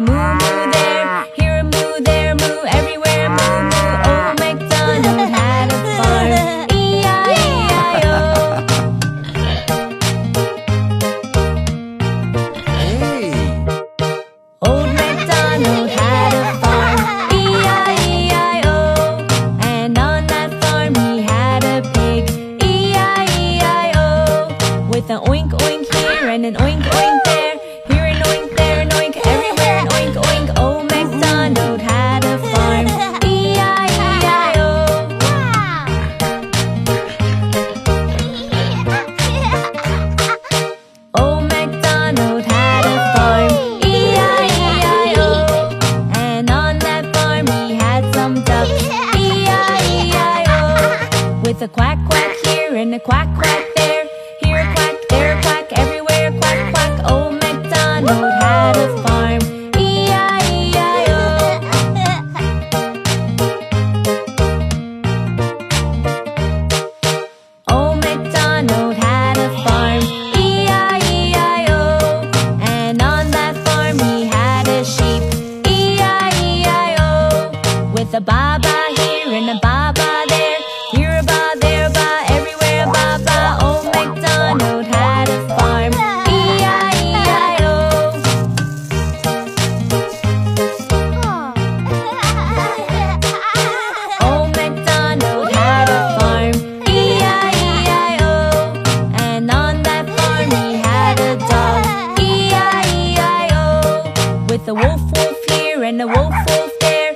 The moo moo there, here a moo, there moo, everywhere moo moo. Oh, Old MacDonald had a farm. E-I-E-I-O. Hey. Old MacDonald had a farm. E-I-E-I-O. And on that farm he had a pig. E-I-E-I-O. With an oink oink here and an oink oink there. A quack quack here and a quack quack there. Here a quack, there a quack, everywhere a quack quack. Oh, MacDonald had a farm. E-I-E-I-O Oh, MacDonald had a farm, E-I-E-I-O And on that farm he had a sheep, E-I-E-I-O With a ba-ba with a wolf wolf here and a wolf wolf there.